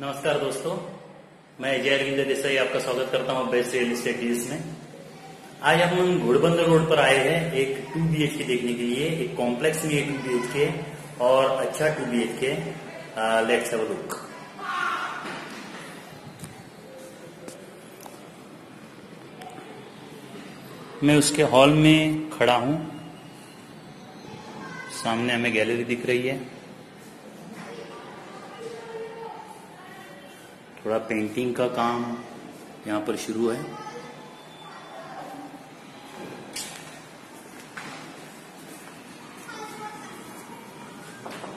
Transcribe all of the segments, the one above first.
नमस्कार दोस्तों, मैं अजय अरविंद देसाई आपका स्वागत करता हूँ बेस्ट रियल एस्टेट डील्स में। आज हम घोड़बंदर रोड पर आए हैं एक टू बी के देखने के लिए, एक कॉम्प्लेक्स में टू बीएच के और अच्छा two B H K let's have look मैं उसके हॉल में खड़ा हूँ। सामने हमें गैलरी दिख रही है। थोड़ा पेंटिंग का काम यहाँ पर शुरू है।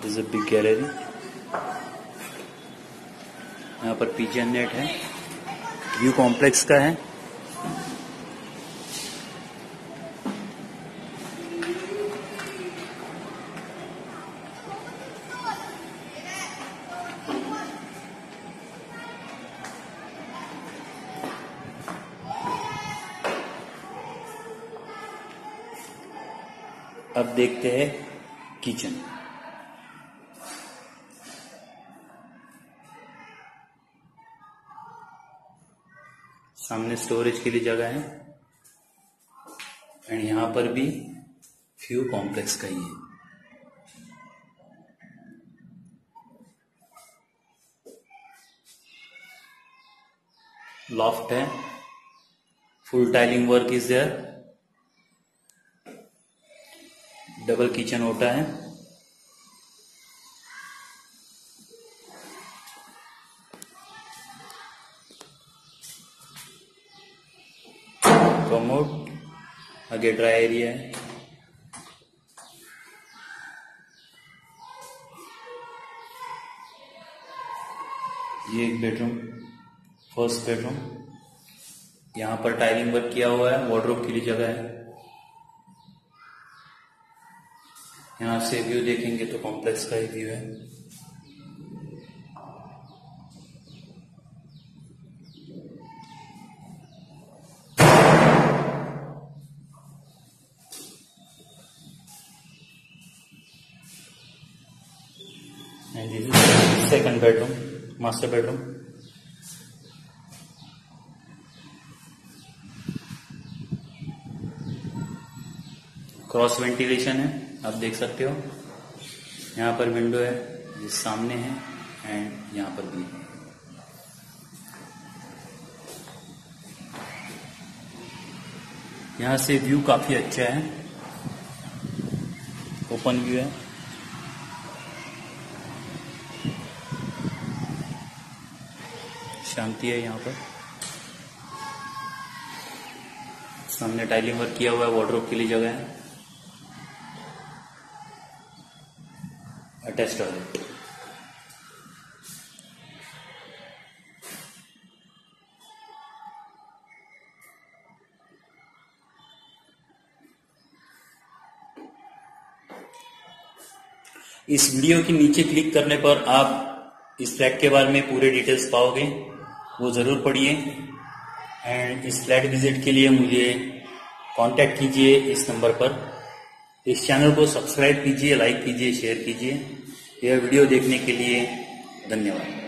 इज़ अ बिग गैलरी यहाँ पर पीजन नेट है। व्यू कॉम्प्लेक्स का है। अब देखते हैं किचन। सामने स्टोरेज के लिए जगह है। एंड यहाँ पर भी फ्यू कॉम्प्लेक्स का ही है। लॉफ्ट है। Full tiling work is there double kitchen होता है। कमोड आगे ड्राई एरिया है ये एक बेडरूम फ़र्स्ट बेडरूम यहाँ पर टाइलिंग वर्क किया हुआ है वार्डरोब के लिए जगह है। यहाँ से व्यू देखेंगे तो कॉम्प्लेक्स का ही व्यू है। Second bedroom master bedroom cross ventilation है। आप देख सकते हो। यहाँ पर विंडो है जिस सामने है एंड यहाँ पर भी है। यहाँ से व्यू काफ़ी अच्छा है। ओपन व्यू है। शांति है यहाँ पर। सामने टाइलिंग वर्क किया हुआ है वार्डरोब के लिए जगह है। अटैच टॉयलेट इस वीडियो के नीचे क्लिक करने पर आप इस फ्लैट के बारे में पूरे डिटेल्स पाओगे। वो ज़रूर पढ़िए। एंड इस फ्लैट विज़िट के लिए मुझे कांटेक्ट कीजिए इस नंबर पर। इस चैनल को सब्सक्राइब कीजिए, लाइक कीजिए, शेयर कीजिए। यह वीडियो देखने के लिए धन्यवाद।